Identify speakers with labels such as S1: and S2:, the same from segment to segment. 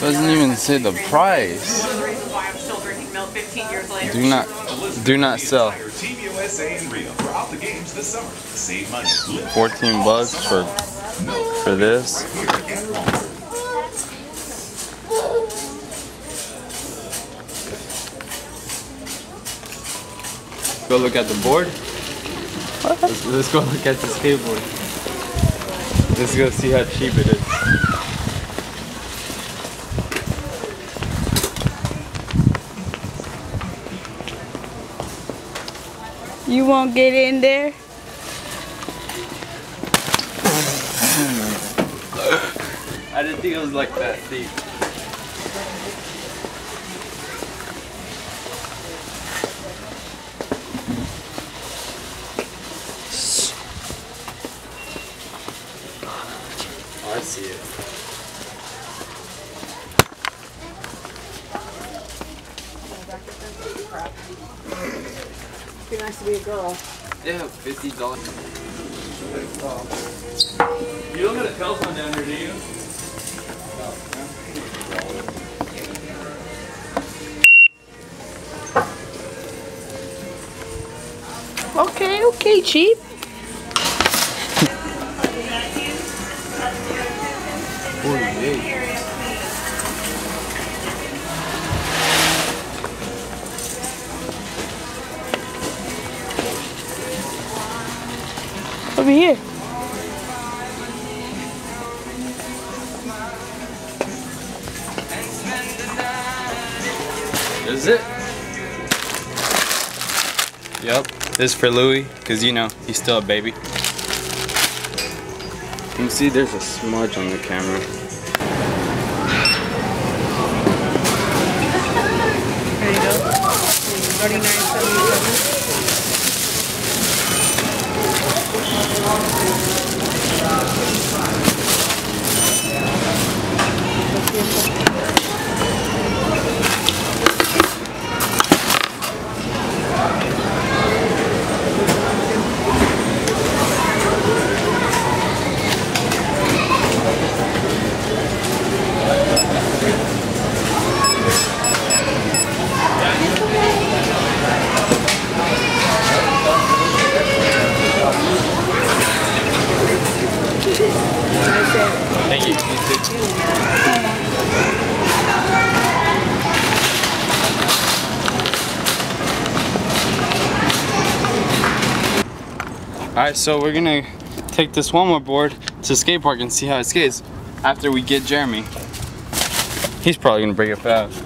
S1: Doesn't even say the price.
S2: One of the reasons why I'm still drinking milk 15 years later.
S1: Do not, do not sell.
S3: Team USA and Rio throughout the games this summer. Save money. Live
S1: 14 bucks for for this.
S3: here at Walmart.
S1: Go look at the board. Let's, let's go look at the skateboard. Let's go see how cheap it is.
S4: You won't get in there?
S1: I didn't think it was like that deep. Oh, I see it.
S2: Be nice to be a girl.
S1: Yeah, fifty dollars.
S5: You don't got a telephone down here, do you?
S4: Okay, okay, cheap. Over here.
S1: This is for Louis, cause you know he's still a baby. You can see there's a smudge on the camera.
S2: There you go. 39.77.
S1: Thank you. Alright, so we're gonna take this one more board to skate park and see how it skates after we get Jeremy. He's probably gonna break it fast.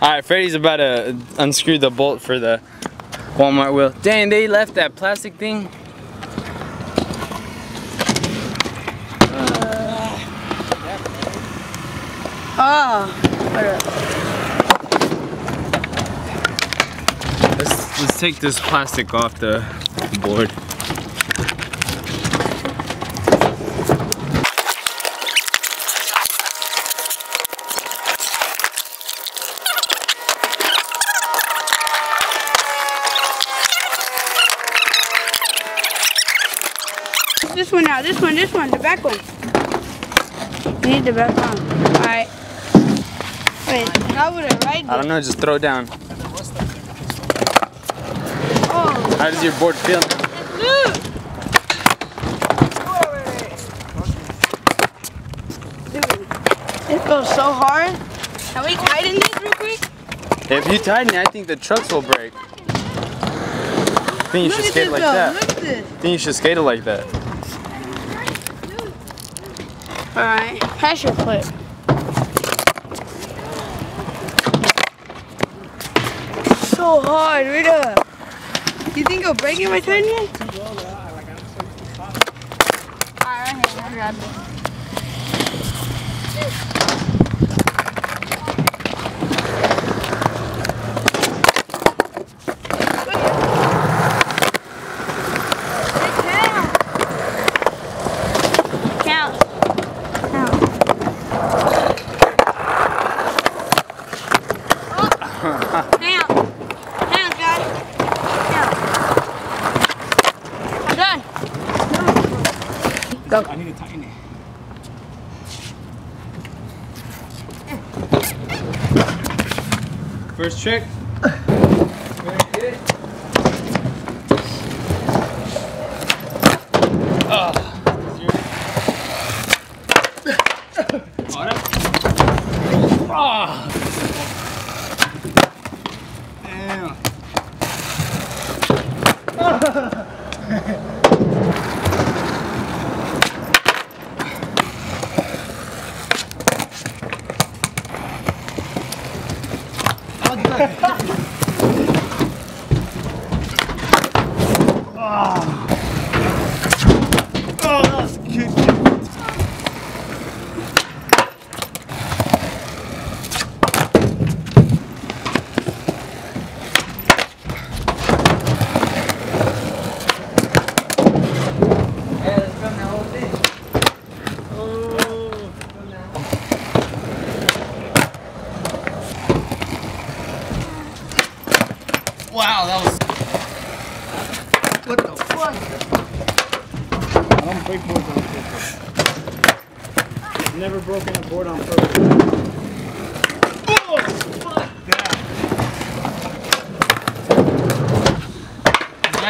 S1: Alright, Freddy's about to unscrew the bolt for the Walmart wheel. Dang, they left that plastic thing. Let's, let's take this plastic off the board.
S4: this one now. This one, this one, the back one. You need the back one. Alright. How would I
S1: I don't know, just throw it down.
S4: Oh,
S1: How does your board feel?
S4: it feels so hard. Can we tighten this real quick?
S1: If you tighten it, I think the trucks will break. I think you
S4: Look
S1: should skate like
S4: though.
S1: that.
S4: Look at this.
S1: I think you should skate it like that.
S4: Alright, pressure plate. so hard, Rita. You think you'll breaking my by turning. Hey. Go.
S1: I need a tiny. First trick.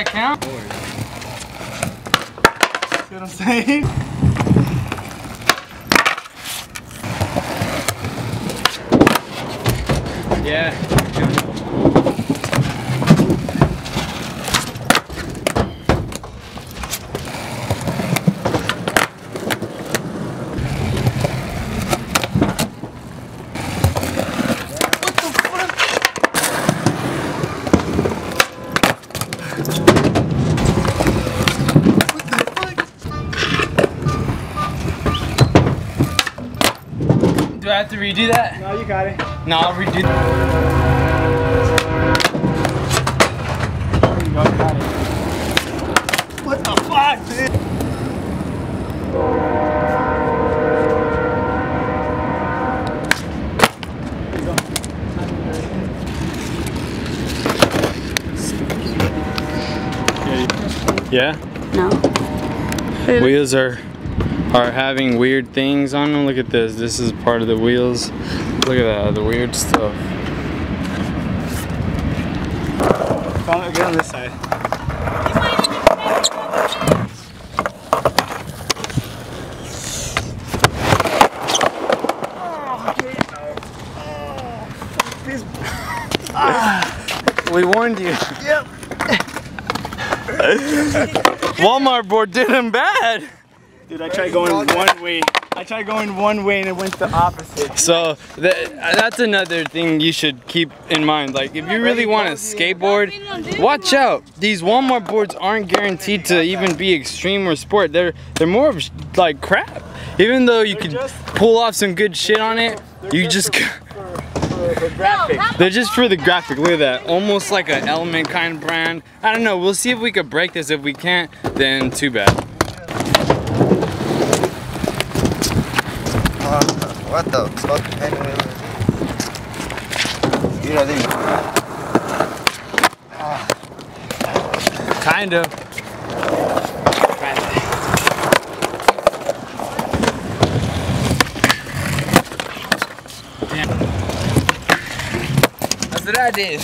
S1: That count? See what I'm saying? Yeah. Do I have to redo that?
S6: No, you got it.
S1: No, I'll redo that.
S6: There you go, got it.
S1: What the fuck, dude? Yeah,
S4: No.
S1: wheels are are having weird things on them. Look at this. This is part of the wheels. Look at that, the weird stuff.
S6: On this side.
S1: We warned you. Yep. Walmart board did him bad.
S6: Dude, I tried going one way. I tried going one way and it went the opposite.
S1: So that, that's another thing you should keep in mind. Like if you really want to skateboard, watch out. These Walmart boards aren't guaranteed to even be extreme or sport. They're they're more of like crap. Even though you could pull off some good shit on it, you just they're just for the graphic. Look at that. Almost like an element kind of brand. I don't know. We'll see if we could break this. If we can't, then too bad.
S7: What the fuck? Dude, I think ah.
S1: Kind of. That's what I did.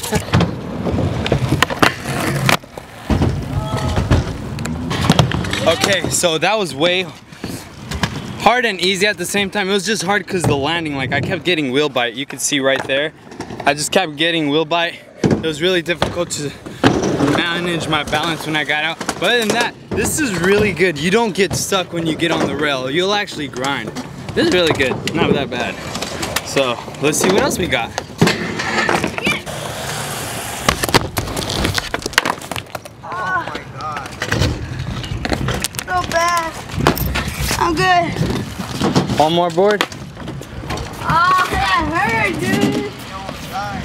S1: okay, so that was way hard and easy at the same time. It was just hard because the landing, like I kept getting wheel bite. You can see right there. I just kept getting wheel bite. It was really difficult to manage my balance when I got out. But other than that, this is really good. You don't get stuck when you get on the rail. You'll actually grind. This is really good, not that bad. So let's see what else we got. Oh my god.
S4: So bad. I'm good.
S1: One more board.
S4: Oh, that hurt, dude. Ah.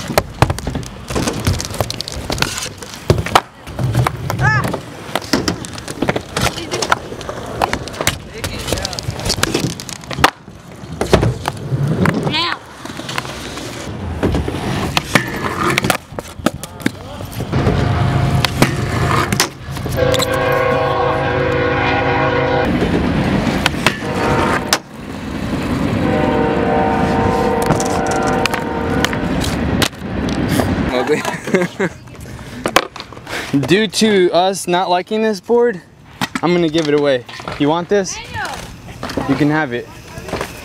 S4: Now.
S1: Due to us not liking this board, I'm gonna give it away. You want this? You can have it.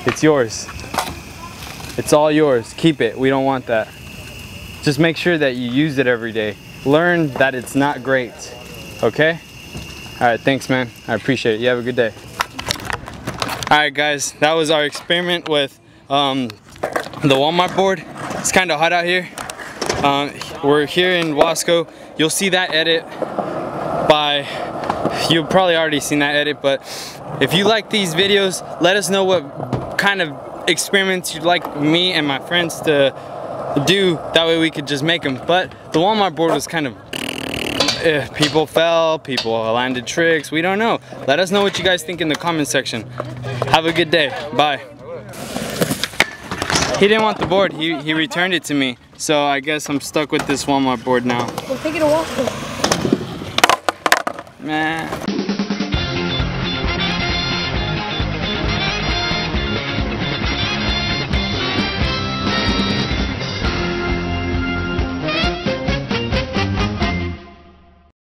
S1: It's yours. It's all yours. Keep it. We don't want that. Just make sure that you use it every day. Learn that it's not great. Okay? Alright, thanks man. I appreciate it. You have a good day. Alright guys, that was our experiment with um, the Walmart board. It's kind of hot out here. Um, we're here in Wasco. You'll see that edit by, you've probably already seen that edit, but if you like these videos, let us know what kind of experiments you'd like me and my friends to do. That way we could just make them. But the Walmart board was kind of, eh, people fell, people landed tricks, we don't know. Let us know what you guys think in the comment section. Have a good day, bye. He didn't want the board, he, he returned it to me. So I guess I'm stuck with this Walmart board now.
S4: We'll take it a walk.
S1: Man.